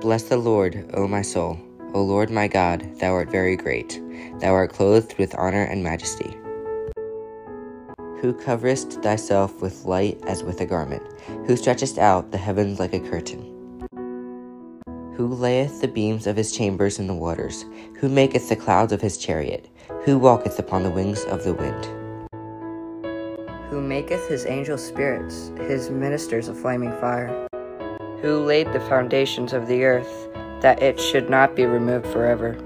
Bless the Lord, O my soul. O Lord my God, thou art very great. Thou art clothed with honor and majesty. Who coverest thyself with light as with a garment, who stretchest out the heavens like a curtain. Who layeth the beams of his chambers in the waters, who maketh the clouds of his chariot, who walketh upon the wings of the wind. Who maketh his angels spirits, his ministers a flaming fire. Who laid the foundations of the earth, that it should not be removed forever.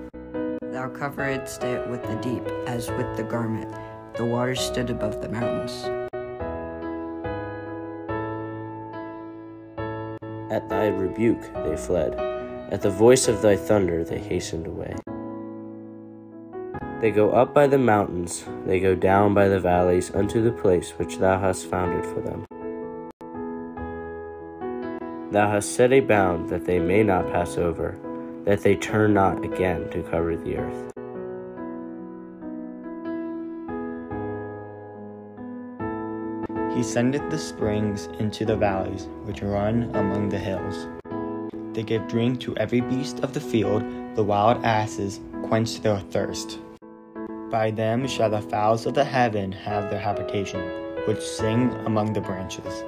Thou coveredst it with the deep, as with the garment. The waters stood above the mountains. At thy rebuke they fled. At the voice of thy thunder they hastened away. They go up by the mountains, they go down by the valleys unto the place which thou hast founded for them. Thou hast set a bound that they may not pass over, that they turn not again to cover the earth. He sendeth the springs into the valleys, which run among the hills. They give drink to every beast of the field, the wild asses quench their thirst. By them shall the fowls of the heaven have their habitation, which sing among the branches.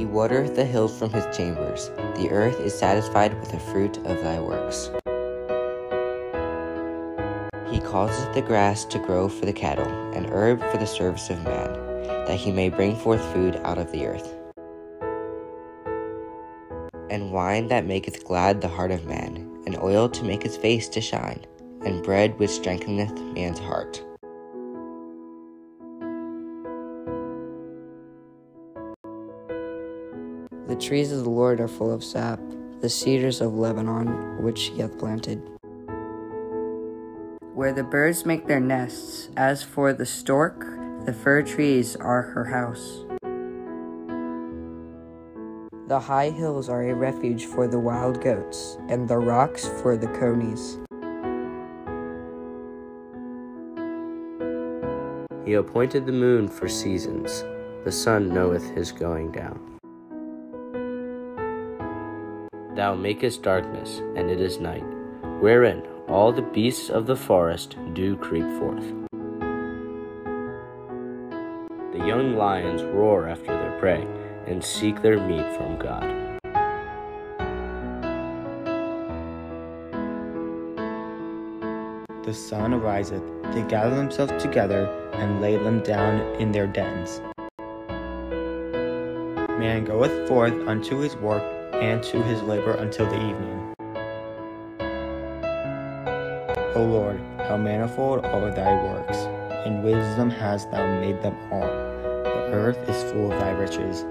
He watereth the hills from his chambers. The earth is satisfied with the fruit of thy works. He causeth the grass to grow for the cattle, and herb for the service of man, that he may bring forth food out of the earth. And wine that maketh glad the heart of man, and oil to make his face to shine, and bread which strengtheneth man's heart. The trees of the Lord are full of sap, the cedars of Lebanon, which he hath planted. Where the birds make their nests, as for the stork, the fir trees are her house. The high hills are a refuge for the wild goats, and the rocks for the conies. He appointed the moon for seasons, the sun knoweth his going down. Thou makest darkness, and it is night, wherein all the beasts of the forest do creep forth. The young lions roar after their prey, and seek their meat from God. The sun ariseth, they gather themselves together, and lay them down in their dens. Man goeth forth unto his work, and to his labor until the evening. O Lord, how manifold are thy works! In wisdom hast thou made them all. The earth is full of thy riches.